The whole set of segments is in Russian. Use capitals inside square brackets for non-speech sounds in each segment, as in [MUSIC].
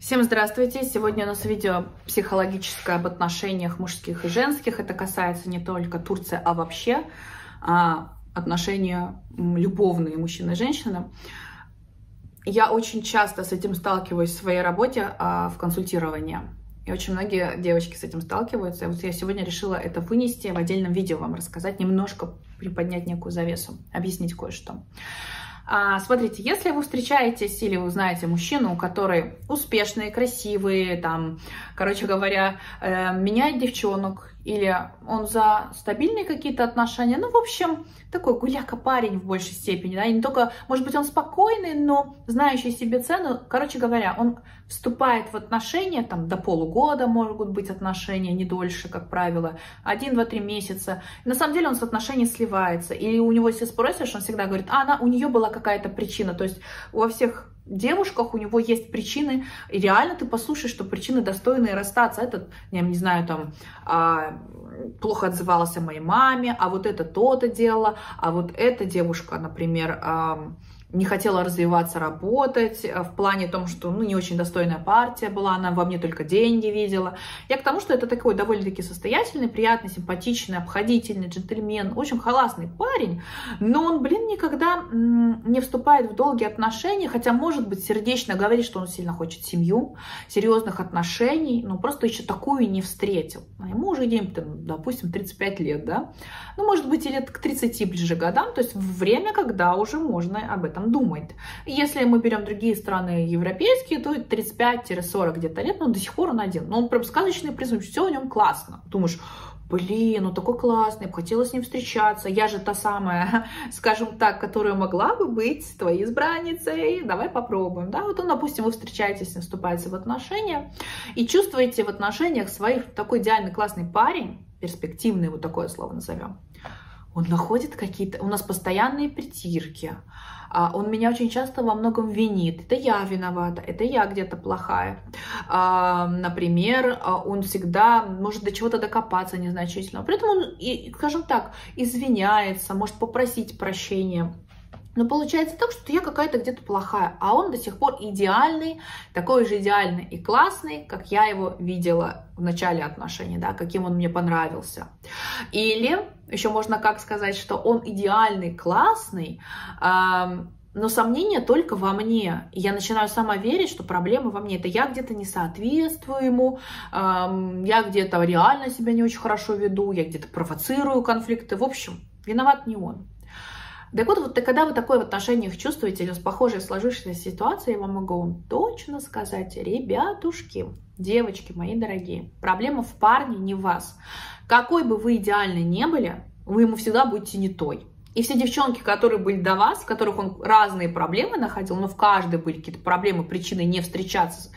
Всем здравствуйте! Сегодня у нас видео психологическое об отношениях мужских и женских. Это касается не только Турции, а вообще а, отношения любовные мужчины и женщины. Я очень часто с этим сталкиваюсь в своей работе а, в консультировании. И очень многие девочки с этим сталкиваются. И вот я сегодня решила это вынести в отдельном видео, вам рассказать, немножко приподнять некую завесу, объяснить кое-что. А, смотрите, если вы встречаетесь или вы знаете мужчину, который успешный, красивый, там, короче говоря, э, меняет девчонок, или он за стабильные какие-то отношения. Ну, в общем, такой гуляка парень в большей степени, да, и не только, может быть, он спокойный, но знающий себе цену. Короче говоря, он вступает в отношения, там, до полугода могут быть отношения, не дольше, как правило, один, два, три месяца. И на самом деле он с отношений сливается. Или у него, если спросишь, он всегда говорит, а, она, у нее была какая-то причина. То есть во всех девушках у него есть причины, и реально ты послушаешь, что причины достойные расстаться. Этот, я не знаю, там, а, плохо отзывался моей маме, а вот это то-то делала, а вот эта девушка, например, не хотела развиваться, работать, э, в плане том, что ну, не очень достойная партия была, она во мне только деньги видела. Я к тому, что это такой довольно-таки состоятельный, приятный, симпатичный, обходительный джентльмен, очень халасный парень, но он, блин, никогда не вступает в долгие отношения, хотя, может быть, сердечно говорит, что он сильно хочет семью, серьезных отношений, но просто еще такую не встретил. А ему уже где-нибудь, допустим, 35 лет, да, ну, может быть, и лет к 30 ближе годам, то есть время, когда уже можно об этом этом думает. Если мы берем другие страны европейские, то 35-40 где-то лет, но до сих пор он один. Но он прям сказочный призм, все в нем классно. Думаешь, блин, он такой классный, я хотела с ним встречаться, я же та самая, [LAUGHS] скажем так, которая могла бы быть твоей избранницей, давай попробуем, да, вот он, допустим, вы встречаетесь, вступаете в отношения и чувствуете в отношениях своих такой идеальный классный парень, перспективный, вот такое слово назовем, он находит какие-то, у нас постоянные притирки, он меня очень часто во многом винит. Это я виновата, это я где-то плохая. А, например, а, он всегда может до чего-то докопаться незначительно. При этом он, скажем так, извиняется, может попросить прощения. Но получается так, что я какая-то где-то плохая, а он до сих пор идеальный, такой же идеальный и классный, как я его видела в начале отношений, да, каким он мне понравился. Или еще можно как сказать, что он идеальный, классный, но сомнения только во мне. И я начинаю сама верить, что проблема во мне. Это я где-то не соответствую ему, я где-то реально себя не очень хорошо веду, я где-то провоцирую конфликты. В общем, виноват не он. Так вот, вот когда вы такое в отношениях чувствуете, или с похожей сложившейся ситуацией, я вам могу точно сказать, ребятушки, девочки мои дорогие, проблема в парне, не в вас. Какой бы вы идеальной не были, вы ему всегда будете не той. И все девчонки, которые были до вас, в которых он разные проблемы находил, но в каждой были какие-то проблемы, причины не встречаться,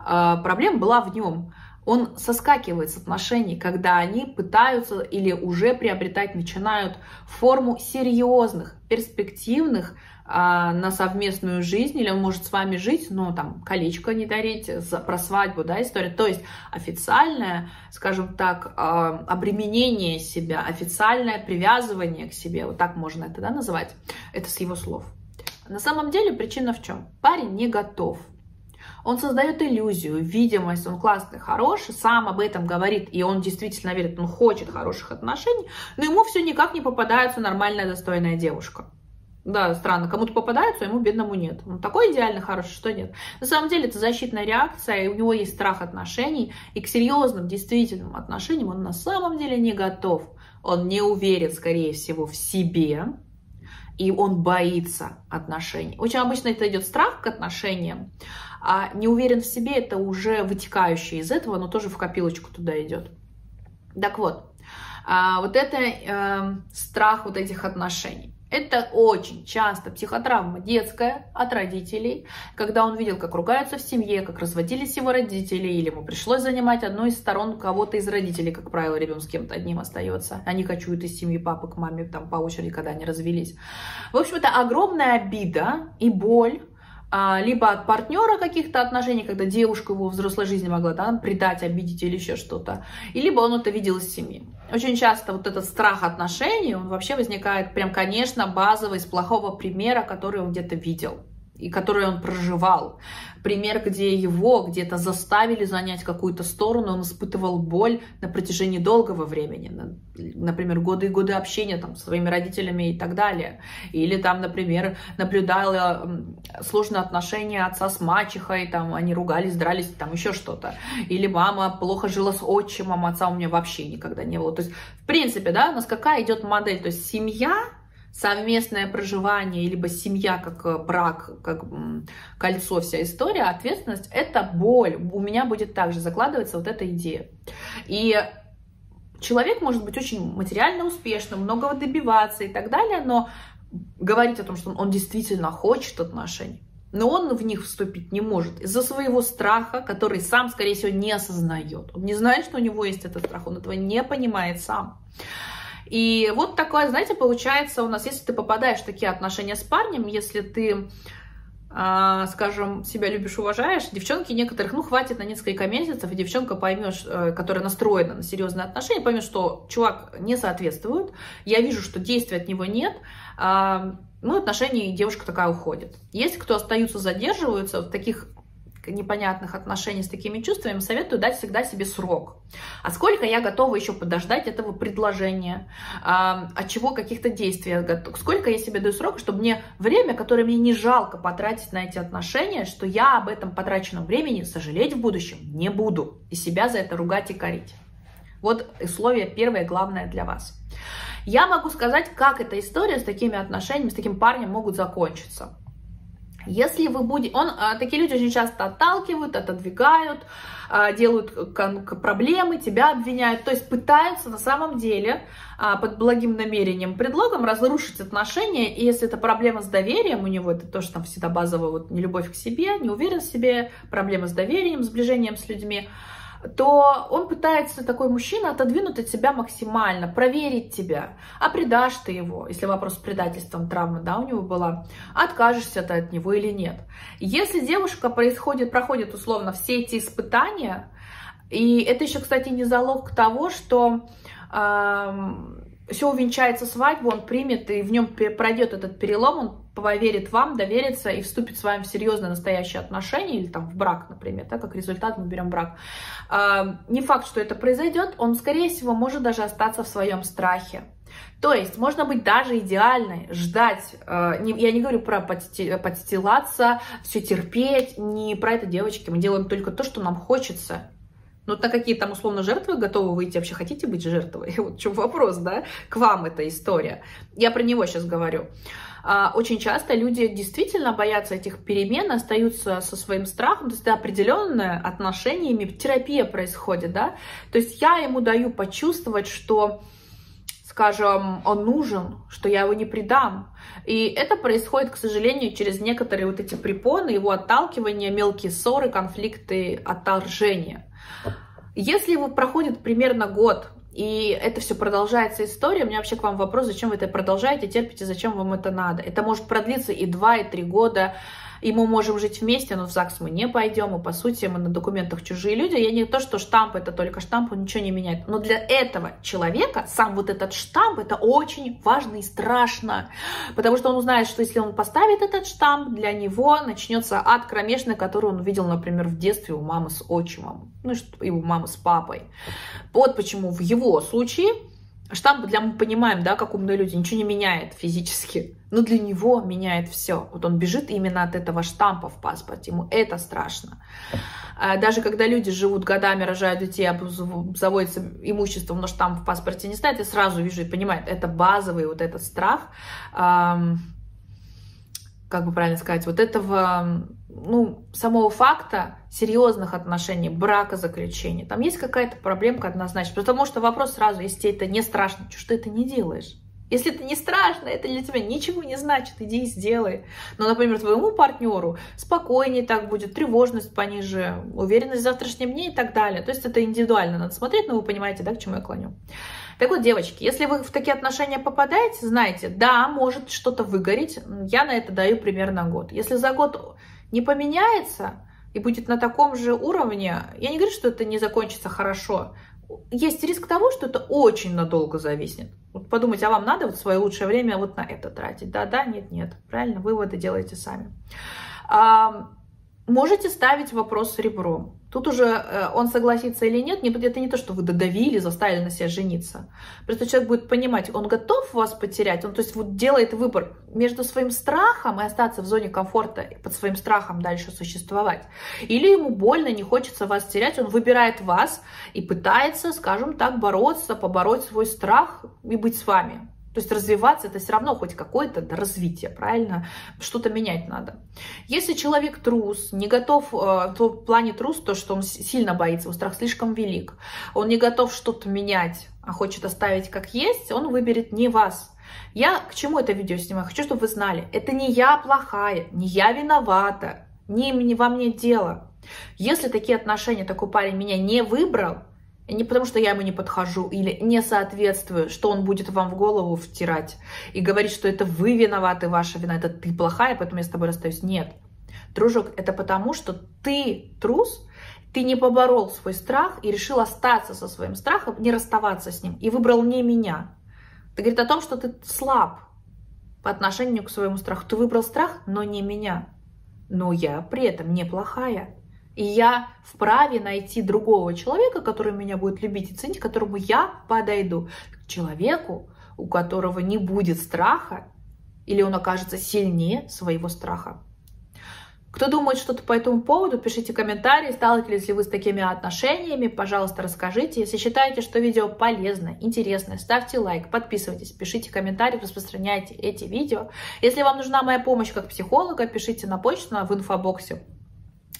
э, проблема была в нем он соскакивает с отношений, когда они пытаются или уже приобретать, начинают форму серьезных, перспективных а, на совместную жизнь, или он может с вами жить, но там колечко не дарить, за, про свадьбу, да, история. То есть официальное, скажем так, а, обременение себя, официальное привязывание к себе, вот так можно это да, называть, это с его слов. На самом деле причина в чем? Парень не готов он создает иллюзию, видимость, он классный, хороший, сам об этом говорит, и он действительно верит, он хочет хороших отношений, но ему все никак не попадается нормальная, достойная девушка. Да, странно, кому-то попадается, а ему бедному нет. Он такой идеально хороший, что нет. На самом деле это защитная реакция, и у него есть страх отношений, и к серьезным, действительным отношениям он на самом деле не готов. Он не уверен, скорее всего, в себе, и он боится отношений. Очень обычно это идет страх к отношениям, а не уверен в себе это уже вытекающее из этого, но тоже в копилочку туда идет. Так вот, а, вот это э, страх вот этих отношений. Это очень часто психотравма детская от родителей, когда он видел, как ругаются в семье, как разводились его родители, или ему пришлось занимать одну из сторон кого-то из родителей, как правило, ребенок с кем-то одним остается. Они кочуют из семьи папы к маме там по очереди, когда они развелись. В общем, это огромная обида и боль, либо от партнера каких-то отношений, когда девушка его в взрослой жизни могла да, предать, обидеть или еще что-то, и либо он это видел из семьи. Очень часто вот этот страх отношений, он вообще возникает прям, конечно, базовый, из плохого примера, который он где-то видел. И которые он проживал. Пример, где его где-то заставили занять какую-то сторону, он испытывал боль на протяжении долгого времени. Например, годы и годы общения там, с своими родителями и так далее. Или там, например, наблюдала сложные отношения отца с мачехой, там они ругались, дрались, там еще что-то. Или мама плохо жила с отчимом, отца у меня вообще никогда не было. То есть, в принципе, да, у нас какая идет модель? То есть семья совместное проживание, либо семья как э, брак, как кольцо, вся история, ответственность, это боль. У меня будет также закладываться вот эта идея. И человек может быть очень материально успешным, многого добиваться и так далее, но говорить о том, что он действительно хочет отношений, но он в них вступить не может из-за своего страха, который сам, скорее всего, не осознает. Он не знает, что у него есть этот страх, он этого не понимает сам. И вот такое, знаете, получается у нас, если ты попадаешь в такие отношения с парнем, если ты а, скажем, себя любишь, уважаешь, девчонки некоторых, ну, хватит на несколько месяцев, и девчонка поймешь, э, которая настроена на серьезные отношения, поймет, что чувак не соответствует, я вижу, что действия от него нет, а, ну, отношения, и девушка такая уходит. Есть кто остаются, задерживаются в таких непонятных отношений с такими чувствами, советую дать всегда себе срок. А сколько я готова еще подождать этого предложения, а, от чего каких-то действий, сколько я себе даю срок, чтобы мне время, которое мне не жалко потратить на эти отношения, что я об этом потраченном времени сожалеть в будущем не буду и себя за это ругать и корить. Вот условие первое, главное для вас. Я могу сказать, как эта история с такими отношениями, с таким парнем могут закончиться. Если вы будете... Он, а, такие люди очень часто отталкивают, отодвигают, а, делают проблемы, тебя обвиняют. То есть пытаются на самом деле а, под благим намерением, предлогом разрушить отношения. И если это проблема с доверием у него, это тоже там всегда базовая вот нелюбовь к себе, неуверенность в себе, проблемы с доверием, сближением с людьми, то он пытается, такой мужчина, отодвинуть от себя максимально, проверить тебя. А предашь ты его, если вопрос с предательством, травма, да, у него была, откажешься ты от него или нет. Если девушка происходит, проходит условно все эти испытания, и это еще, кстати, не залог того, что все увенчается свадьбу, он примет, и в нем пройдет этот перелом, он поверит вам, доверится и вступит с вами в серьезные настоящие отношения, или там в брак, например, да, как результат мы берем брак. А, не факт, что это произойдет, он, скорее всего, может даже остаться в своем страхе. То есть можно быть даже идеальной, ждать. Э, не, я не говорю про подстилаться, все терпеть, не про это, девочки. Мы делаем только то, что нам хочется. Ну, на какие там условно жертвы готовы выйти? Вообще хотите быть жертвой? [LAUGHS] Вот в чем вопрос, да? К вам эта история. Я про него сейчас говорю. А, очень часто люди действительно боятся этих перемен, остаются со своим страхом, то есть определенное отношениями, терапия происходит, да? То есть я ему даю почувствовать, что скажем, он нужен, что я его не предам. И это происходит, к сожалению, через некоторые вот эти препоны, его отталкивания, мелкие ссоры, конфликты, отторжения. Если его проходит примерно год, и это все продолжается история, у меня вообще к вам вопрос, зачем вы это продолжаете, терпите, зачем вам это надо? Это может продлиться и два, и три года, и мы можем жить вместе, но в ЗАГС мы не пойдем, и по сути мы на документах чужие люди. Я не то, что штамп это только штамп, он ничего не меняет. Но для этого человека сам вот этот штамп, это очень важно и страшно, потому что он узнает, что если он поставит этот штамп, для него начнется ад кромешный, который он увидел, например, в детстве у мамы с отчимом, ну и у мамы с папой. Вот почему в его случае штамп, для мы понимаем, да, как умные люди, ничего не меняет физически, но для него меняет все. Вот он бежит именно от этого штампа в паспорте, ему это страшно. А даже когда люди живут годами, рожают детей, заводятся имуществом, но штамп в паспорте не ставят, я сразу вижу и понимаю, это базовый вот этот страх, как бы правильно сказать, вот этого, ну, самого факта серьезных отношений, брака заключения. Там есть какая-то проблемка однозначно. Потому что вопрос сразу, если тебе это не страшно, что ты это не делаешь? Если это не страшно, это для тебя ничего не значит, иди и сделай. Но, например, твоему партнеру спокойнее так будет, тревожность пониже, уверенность в завтрашнем дне и так далее. То есть это индивидуально надо смотреть, но вы понимаете, да, к чему я клоню. Так вот, девочки, если вы в такие отношения попадаете, знаете, да, может что-то выгореть, я на это даю примерно год. Если за год не поменяется и будет на таком же уровне, я не говорю, что это не закончится хорошо, есть риск того, что это очень надолго зависнет. Вот подумайте, а вам надо вот свое лучшее время вот на это тратить? Да, да, нет, нет. Правильно, выводы делаете сами. Можете ставить вопрос с ребром. Тут уже э, он согласится или нет, это не то, что вы додавили, заставили на себя жениться. Просто человек будет понимать, он готов вас потерять, он то есть вот делает выбор между своим страхом и остаться в зоне комфорта, под своим страхом дальше существовать. Или ему больно, не хочется вас терять, он выбирает вас и пытается, скажем так, бороться, побороть свой страх и быть с вами. То есть развиваться это все равно хоть какое-то развитие, правильно? Что-то менять надо. Если человек трус, не готов, э, то в плане трус, то, что он сильно боится, его страх слишком велик, он не готов что-то менять, а хочет оставить как есть, он выберет не вас. Я к чему это видео снимаю? Хочу, чтобы вы знали, это не я плохая, не я виновата, не, не во мне дело. Если такие отношения, такой парень меня не выбрал, не потому, что я ему не подхожу или не соответствую, что он будет вам в голову втирать и говорить, что это вы виноваты, ваша вина, это ты плохая, поэтому я с тобой расстаюсь. Нет. Дружок, это потому, что ты трус, ты не поборол свой страх и решил остаться со своим страхом, не расставаться с ним, и выбрал не меня. Это говорит о том, что ты слаб по отношению к своему страху. Ты выбрал страх, но не меня. Но я при этом неплохая. И я вправе найти другого человека, который меня будет любить и ценить, которому я подойду. К человеку, у которого не будет страха, или он окажется сильнее своего страха. Кто думает что-то по этому поводу, пишите комментарии, сталкивались ли вы с такими отношениями, пожалуйста, расскажите. Если считаете, что видео полезное, интересное, ставьте лайк, подписывайтесь, пишите комментарии, распространяйте эти видео. Если вам нужна моя помощь как психолога, пишите на почту в инфобоксе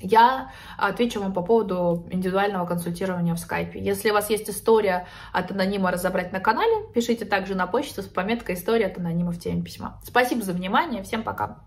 я отвечу вам по поводу индивидуального консультирования в скайпе. Если у вас есть история от анонима разобрать на канале, пишите также на почту с пометкой «История от анонима» в теме письма. Спасибо за внимание, всем пока!